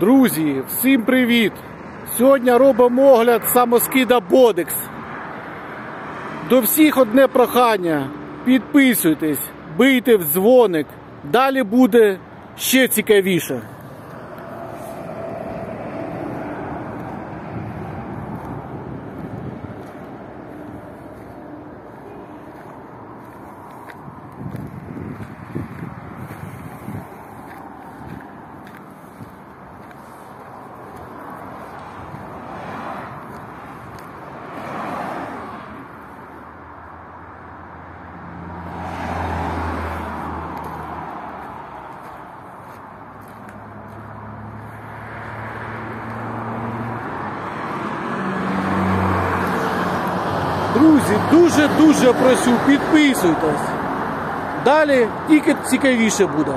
Друзі, всім привіт! Сьогодні робимо огляд самоскида Бодекс. До всіх одне прохання. Підписуйтесь, бийте в дзвоник. Далі буде ще цікавіше. Друзі, дуже-дуже прошу, підписуйтесь. Далі тільки цікавіше буде.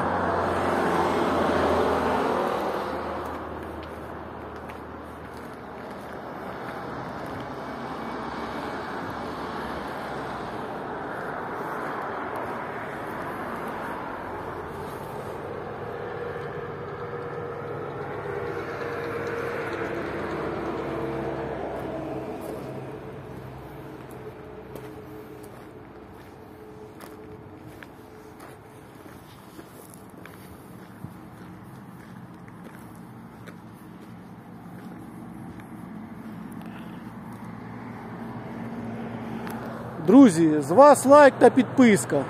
Друзі, з вас лайк та підписка.